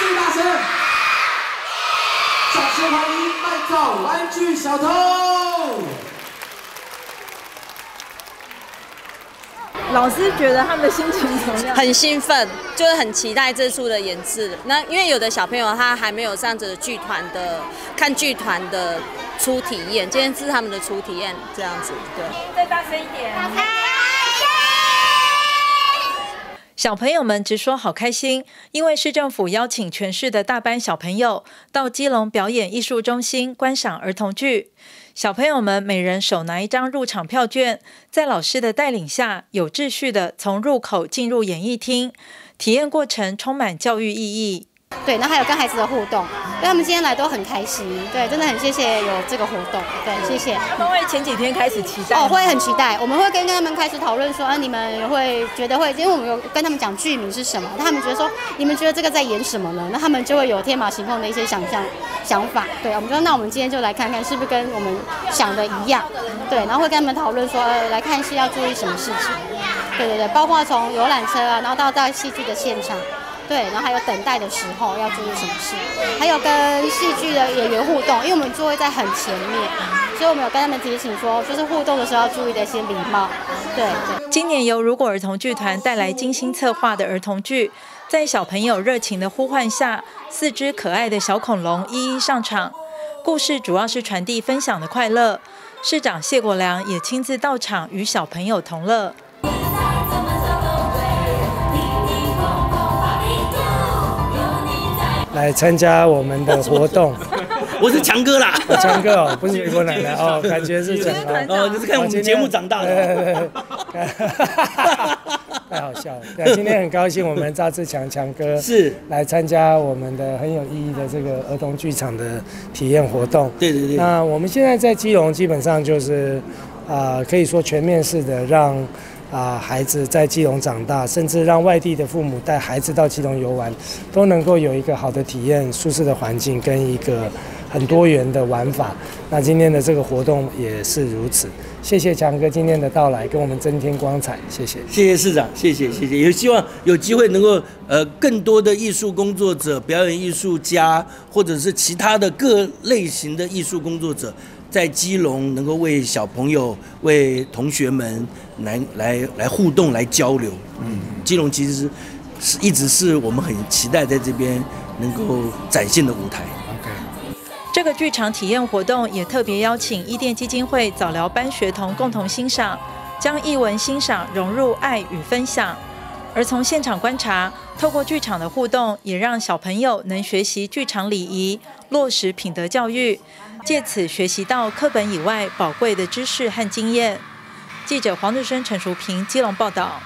最大声！掌声欢迎麦造玩具小偷。老师觉得他们的心情怎么样？很兴奋，就是很期待这出的演示。那因为有的小朋友他还没有这样子的剧团的看剧团的初体验，今天是他们的初体验，这样子。对，再大声一点。小朋友们直说好开心，因为市政府邀请全市的大班小朋友到基隆表演艺术中心观赏儿童剧。小朋友们每人手拿一张入场票券，在老师的带领下，有秩序的从入口进入演艺厅，体验过程充满教育意义。对，然后还有跟孩子的互动，对他们今天来都很开心。对，真的很谢谢有这个活动。对，谢谢。因为前几天开始期待哦，会很期待。我们会跟跟他们开始讨论说，啊，你们会觉得会，因为我们有跟他们讲剧名是什么，他们觉得说，你们觉得这个在演什么呢？那他们就会有天马行空的一些想象想法。对，我们说，那我们今天就来看看是不是跟我们想的一样。对，然后会跟他们讨论说，呃，来看戏要注意什么事情。对对对，包括从游览车啊，然后到到戏剧的现场。对，然后还有等待的时候要注意什么事，还有跟戏剧的演员互动，因为我们座位在很前面，所以我们有跟他们提醒说，就是互动的时候要注意的一些礼貌。对对。今年由如果儿童剧团带来精心策划的儿童剧，在小朋友热情的呼唤下，四只可爱的小恐龙一一上场。故事主要是传递分享的快乐，市长谢国良也亲自到场与小朋友同乐。来参加我们的活动，我是强哥啦，强哥哦，不是美国奶奶哦，感觉是强哥哦，就是看我们节目长大的，太好笑了。对，今天很高兴，我们赵志强强哥是来参加我们的很有意义的这个儿童剧场的体验活动。对对对。那我们现在在基隆，基本上就是啊，可以说全面式的让。啊，孩子在基隆长大，甚至让外地的父母带孩子到基隆游玩，都能够有一个好的体验、舒适的环境跟一个很多元的玩法。那今天的这个活动也是如此。谢谢强哥今天的到来，跟我们增添光彩。谢谢，谢谢市长，谢谢谢谢。也希望有机会能够呃更多的艺术工作者、表演艺术家，或者是其他的各类型的艺术工作者。在基隆能够为小朋友、为同学们来来来互动、来交流。嗯，基隆其实是是一直是我们很期待在这边能够展现的舞台。OK，这个剧场体验活动也特别邀请伊甸基金会早疗班学童共同欣赏，将译文欣赏融入爱与分享。而从现场观察，透过剧场的互动，也让小朋友能学习剧场礼仪，落实品德教育。借此学习到课本以外宝贵的知识和经验。记者黄志生、陈淑平基隆报道。